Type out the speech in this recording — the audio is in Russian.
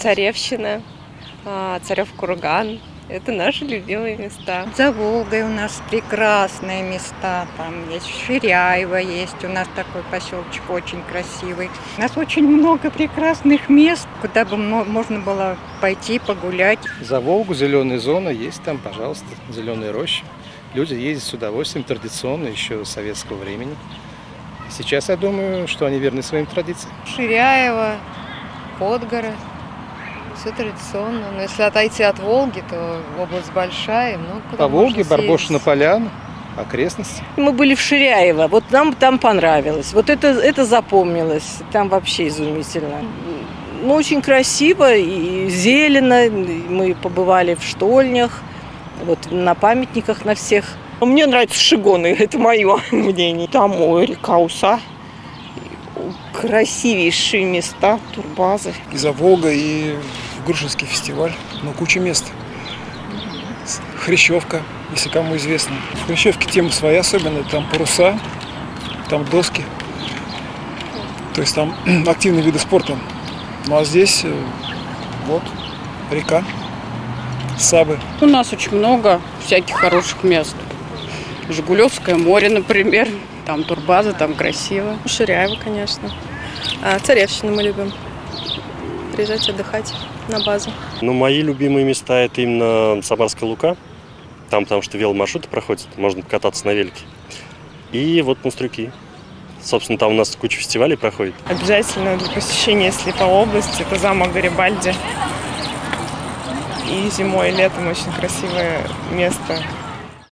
Царевщина, а, Царев Курган. Это наши любимые места. За Волгой у нас прекрасные места. Там есть Ширяево есть. У нас такой поселочек очень красивый. У нас очень много прекрасных мест, куда бы можно было пойти погулять. За Волгу зеленая зона есть там, пожалуйста, зеленые рощи. Люди ездят с удовольствием, традиционно, еще с советского времени. Сейчас я думаю, что они верны своим традициям. Ширяево, Подгород все традиционно. Но если отойти от Волги, то область большая. Ну, По Волге, Барбошина поляна, окрестности. Мы были в Ширяево, вот нам там понравилось. Вот это, это запомнилось, там вообще изумительно. Ну, очень красиво и зелено. Мы побывали в штольнях, вот на памятниках на всех. Мне нравятся Шигоны, это мое мнение. Там река Уса, красивейшие места, турбазы. И за Волга, и Грушинский фестиваль, ну, куча мест. Хрящевка, если кому известно. В Хрящевке тема своя особенная, там паруса, там доски. То есть там активные виды спорта. Ну а здесь э, вот река, Сабы. У нас очень много всяких хороших мест. Жигулевское море, например. Там турбаза, там красиво. Ширяево, конечно. А Царевщину мы любим. Приезжать отдыхать на базу. Ну, мои любимые места это именно Самарская Лука. Там, потому что веломаршруты проходят, можно кататься на велике. И вот Мустрюки. Собственно, там у нас куча фестивалей проходит. Обязательно для посещения, если по области, это замок Гарибальди. И зимой, и летом очень красивое место